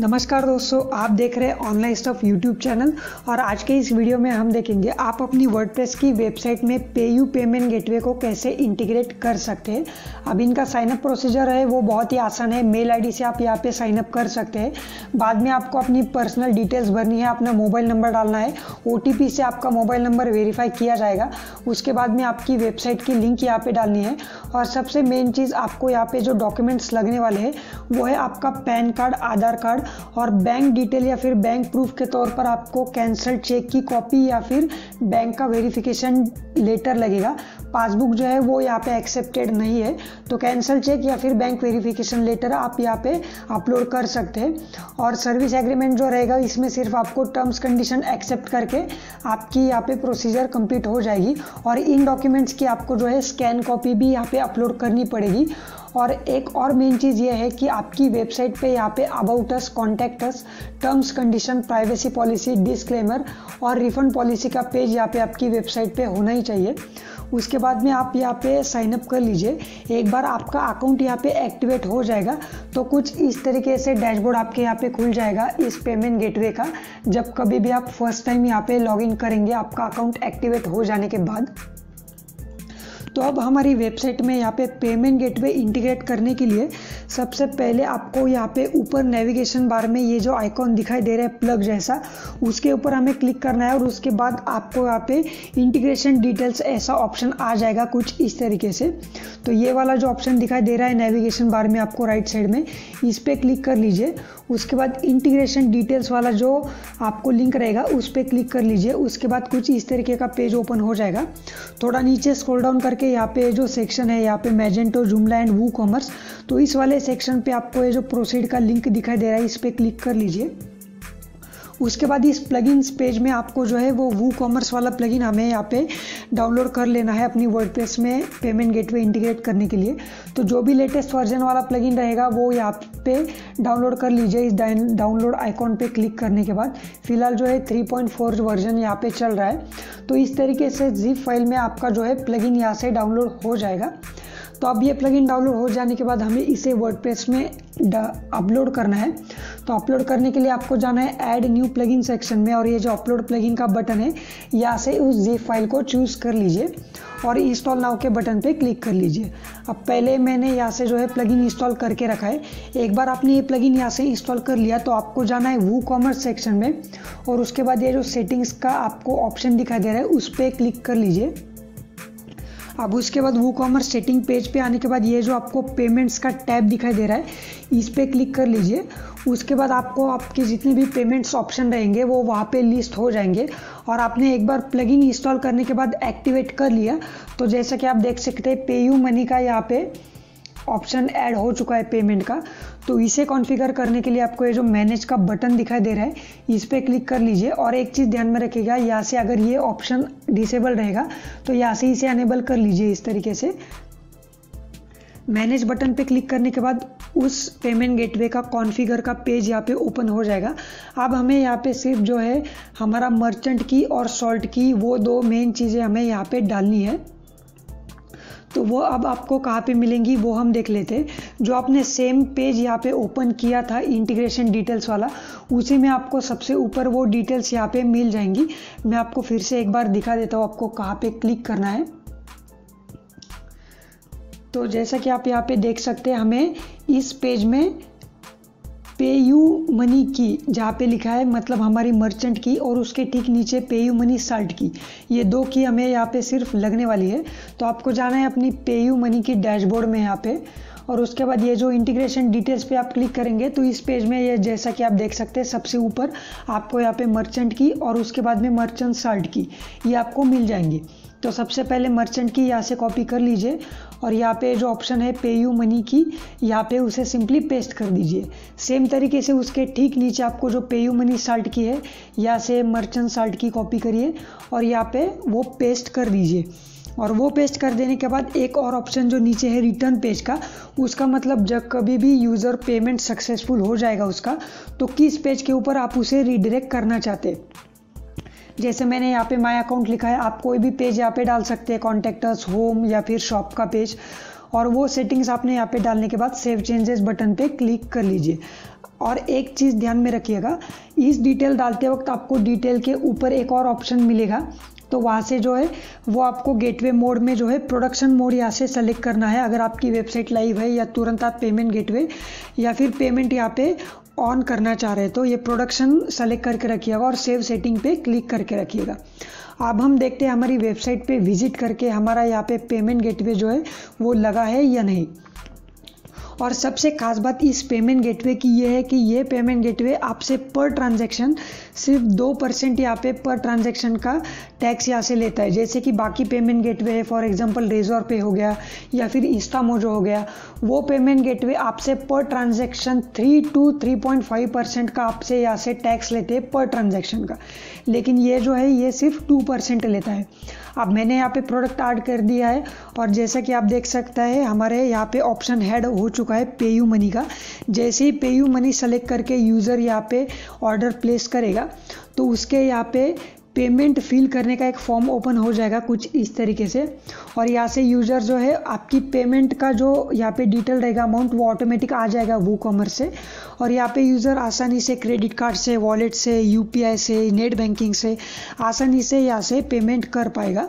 नमस्कार दोस्तों, आप देख रहे हैं ऑनलाइन स्टफ़ यूट्यूब चैनल और आज के इस वीडियो में हम देखेंगे आप अपनी वर्डप्रेस की वेबसाइट में पे यू पेमेंट गेटवे को कैसे इंटीग्रेट कर सकते हैं। अब इनका साइनअप प्रोसीजर है, वो बहुत ही आसान है। मेल आईडी से आप यहाँ पे साइनअप कर सकते हैं। बाद में आपको अपनी पर्सनल डिटेल्स भरनी है, अपना मोबाइल नंबर डालना है। ओटीपी से आपका मोबाइल नंबर वेरीफाई किया जाएगा। उसके बाद में आपकी वेबसाइट की लिंक यहाँ पर डालनी है। और सबसे मेन चीज़ आपको यहाँ पे जो डॉक्यूमेंट्स लगने वाले हैं, वो है आपका पैन कार्ड, आधार कार्ड और बैंक डिटेल या फिर बैंक प्रूफ के तौर पर आपको कैंसल चेक की कॉपी या फिर बैंक का वेरिफिकेशन लेटर लगेगा। पासबुक जो है वो यहाँ पे एक्सेप्टेड नहीं है। तो कैंसल चेक या फिर बैंक वेरिफिकेशन लेटर आप यहाँ पे अपलोड कर सकते हैं। और सर्विस एग्रीमेंट जो रहेगा, इसमें सिर्फ़ आपको टर्म्स कंडीशन एक्सेप्ट करके आपकी यहाँ पे प्रोसीजर कंप्लीट हो जाएगी। और इन डॉक्यूमेंट्स की आपको जो है स्कैन कॉपी भी यहाँ पे अपलोड करनी पड़ेगी। और एक और मेन चीज़ ये है कि आपकी वेबसाइट पे यहाँ पे about us contact us terms condition privacy policy disclaimer और रिफंड पॉलिसी का पेज यहाँ पे आपकी वेबसाइट पे होना ही चाहिए। उसके बाद में आप यहाँ पे साइनअप कर लीजिए। एक बार आपका अकाउंट यहाँ पे एक्टिवेट हो जाएगा तो कुछ इस तरीके से डैशबोर्ड आपके यहाँ पे खुल जाएगा इस पेमेंट गेटवे का। जब कभी भी आप फ़र्स्ट टाइम यहाँ पे लॉगिन करेंगे, आपका अकाउंट एक्टिवेट हो जाने के बाद तो अब हमारी वेबसाइट में यहाँ पे पेमेंट गेटवे इंटीग्रेट करने के लिए सबसे पहले आपको यहाँ पे ऊपर नेविगेशन बार में ये जो आइकॉन दिखाई दे रहा है प्लग जैसा, उसके ऊपर हमें क्लिक करना है और उसके बाद आपको यहाँ पे इंटीग्रेशन डिटेल्स ऐसा ऑप्शन आ जाएगा कुछ इस तरीके से। तो ये वाला जो ऑप्शन दिखाई दे रहा है नेविगेशन बार में आपको राइट साइड में, इस पर क्लिक कर लीजिए। उसके बाद इंटीग्रेशन डिटेल्स वाला जो आपको लिंक रहेगा, उस पर क्लिक कर लीजिए। उसके बाद कुछ इस तरीके का पेज ओपन हो जाएगा। थोड़ा नीचे स्क्रॉल डाउन करके यहाँ पे जो सेक्शन है, यहाँ पे मैजेंटो जुमला एंड वू कॉमर्स तो इस वाले सेक्शन पे आपको ये जो प्रोसीड का लिंक दिखाई दे रहा है, इस पर क्लिक कर लीजिए। उसके बाद इस प्लगइन्स पेज में आपको जो है वो वू कॉमर्स वाला प्लगइन हमें यहाँ पे डाउनलोड कर लेना है अपनी वर्डप्रेस में पेमेंट गेटवे इंटीग्रेट करने के लिए। तो जो भी लेटेस्ट वर्जन वाला प्लगइन रहेगा, वो यहाँ पे डाउनलोड कर लीजिए। इस डाउनलोड आइकॉन पे क्लिक करने के बाद फ़िलहाल जो है 3.4 वर्जन यहाँ पे चल रहा है। तो इस तरीके से जिप फ़ाइल में आपका जो है प्लगइन यहाँ से डाउनलोड हो जाएगा। तो अब ये प्लगइन डाउनलोड हो जाने के बाद हमें इसे वर्डप्रेस में अपलोड करना है। तो अपलोड करने के लिए आपको जाना है ऐड न्यू प्लगइन सेक्शन में और ये जो अपलोड प्लगइन का बटन है, यहाँ से उस जिप फ़ाइल को चूज़ कर लीजिए और इंस्टॉल नाउ के बटन पे क्लिक कर लीजिए। अब पहले मैंने यहाँ से जो है प्लगइन इंस्टॉल करके रखा है। एक बार आपने ये प्लगइन यहाँ से इंस्टॉल कर लिया तो आपको जाना है वू कॉमर्स सेक्शन में और उसके बाद ये जो सेटिंग्स का आपको ऑप्शन दिखाई दे रहा है, उस पर क्लिक कर लीजिए। अब उसके बाद वो कॉमर्स सेटिंग पेज पे आने के बाद ये जो आपको पेमेंट्स का टैब दिखाई दे रहा है, इस पर क्लिक कर लीजिए। उसके बाद आपको आपके जितने भी पेमेंट्स ऑप्शन रहेंगे, वो वहाँ पे लिस्ट हो जाएँगे। और आपने एक बार प्लगइन इंस्टॉल करने के बाद एक्टिवेट कर लिया। तो जैसा कि आप देख सकते हैं पे यू मनी का यहाँ पे ऑप्शन ऐड हो चुका है पेमेंट का। तो इसे कॉन्फ़िगर करने के लिए आपको ये जो मैनेज का बटन दिखाई दे रहा है, इस पर क्लिक कर लीजिए। और एक चीज़ ध्यान में रखिएगा, यहाँ से अगर ये ऑप्शन डिसेबल रहेगा तो यहाँ से इसे अनेबल कर लीजिए इस तरीके से। मैनेज बटन पे क्लिक करने के बाद उस पेमेंट गेटवे का कॉन्फ़िगर का पेज यहाँ पे ओपन हो जाएगा। अब हमें यहाँ पे सिर्फ़ जो है, हमारा मर्चेंट की और सॉल्ट की वो दो मेन चीज़ें हमें यहाँ पे डालनी है। तो वो अब आपको कहाँ पे मिलेंगी, वो हम देख लेते हैं। जो आपने सेम पेज यहाँ पे ओपन किया था इंटीग्रेशन डिटेल्स वाला, उसी में आपको सबसे ऊपर वो डिटेल्स यहाँ पे मिल जाएँगी। मैं आपको फिर से एक बार दिखा देता हूँ आपको कहाँ पे क्लिक करना है। तो जैसा कि आप यहाँ पे देख सकते हैं, हमें इस पेज में पे यू मनी की, जहाँ पे लिखा है मतलब हमारी मर्चेंट की और उसके ठीक नीचे पे यू मनी साल्ट की। ये दो की हमें यहाँ पे सिर्फ़ लगने वाली है। तो आपको जाना है अपनी पे यू मनी की डैशबोर्ड में यहाँ पे। और उसके बाद ये जो इंटीग्रेशन डिटेल्स पे आप क्लिक करेंगे तो इस पेज में ये जैसा कि आप देख सकते हैं, सबसे ऊपर आपको यहाँ पे मर्चेंट की और उसके बाद में मर्चेंट साल्ट की, ये आपको मिल जाएँगी। तो सबसे पहले मर्चेंट की यहाँ से कॉपी कर लीजिए और यहाँ पे जो ऑप्शन है पे यू मनी की, यहाँ पे उसे सिंपली पेस्ट कर दीजिए। सेम तरीके से उसके ठीक नीचे आपको जो पे यू मनी साल्ट की है, यहाँ से मर्चेंट साल्ट की कॉपी करिए और यहाँ पे वो पेस्ट कर दीजिए। और वो पेस्ट कर देने के बाद एक और ऑप्शन जो नीचे है रिटर्न पेज का, उसका मतलब जब कभी भी यूज़र पेमेंट सक्सेसफुल हो जाएगा उसका तो किस पेज के ऊपर आप उसे रिडायरेक्ट करना चाहते जैसे मैंने यहाँ पे माई अकाउंट लिखा है, आप कोई भी पेज यहाँ पे डाल सकते हैं कॉन्टेक्टर्स होम या फिर शॉप का पेज और वो सेटिंग्स आपने यहाँ पे डालने के बाद सेव चेंजेस बटन पे क्लिक कर लीजिए। और एक चीज़ ध्यान में रखिएगा, इस डिटेल डालते वक्त आपको डिटेल के ऊपर एक और ऑप्शन मिलेगा तो वहाँ से जो है, वो आपको गेटवे मोड में जो है प्रोडक्शन मोड यहाँ से सेलेक्ट करना है। अगर आपकी वेबसाइट लाइव है या तुरंत आप पेमेंट गेटवे या फिर पेमेंट यहाँ पे ऑन करना चाह रहे हैं तो ये प्रोडक्शन सेलेक्ट करके रखिएगा और सेव सेटिंग पे क्लिक करके रखिएगा। अब हम देखते हैं हमारी वेबसाइट पे विज़िट करके हमारा यहाँ पे पेमेंट गेटवे जो है, वो लगा है या नहीं। और सबसे खास बात इस पेमेंट गेटवे की ये है कि ये पेमेंट गेटवे आपसे पर ट्रांजैक्शन सिर्फ़ दो परसेंट यहाँ पे पर ट्रांजैक्शन का टैक्स यहाँ से लेता है। जैसे कि बाकी पेमेंट गेटवे है फॉर एग्जांपल रेजोर पे हो गया या फिर इंस्टामोजो हो गया, वो पेमेंट गेटवे आपसे per transaction three to three point five percent का आपसे यहाँ से टैक्स लेते हैं पर ट्रांजैक्शन का। लेकिन ये जो है, ये सिर्फ़ टू परसेंट लेता है। अब मैंने यहाँ पे प्रोडक्ट ऐड कर दिया है और जैसा कि आप देख सकते हैं, हमारे यहाँ पे ऑप्शन हेड हो चुका है पे यू मनी का। जैसे ही पे यू मनी सेलेक्ट करके यूज़र यहाँ पे ऑर्डर प्लेस करेगा तो उसके यहाँ पे पेमेंट फिल करने का एक फॉर्म ओपन हो जाएगा कुछ इस तरीके से। और यहाँ से यूज़र जो है, आपकी पेमेंट का जो यहाँ पे डिटेल रहेगा अमाउंट वो ऑटोमेटिक आ जाएगा वो कॉमर्स से। और यहाँ पे यूज़र आसानी से क्रेडिट कार्ड से वॉलेट से यूपीआई से नेट बैंकिंग से आसानी से यहाँ से पेमेंट कर पाएगा।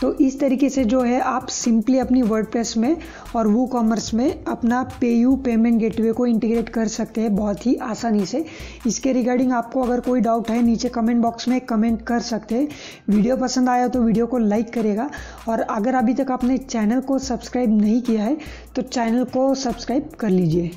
तो इस तरीके से जो है आप सिंपली अपनी वर्डप्रेस में और वो कॉमर्स में अपना पे यू पेमेंट गेटवे को इंटीग्रेट कर सकते हैं बहुत ही आसानी से। इसके रिगार्डिंग आपको अगर कोई डाउट है, नीचे कमेंट बॉक्स में कमेंट कर सकते हैं। वीडियो पसंद आया तो वीडियो को लाइक करेगा। और अगर अभी तक आपने चैनल को सब्सक्राइब नहीं किया है तो चैनल को सब्सक्राइब कर लीजिए।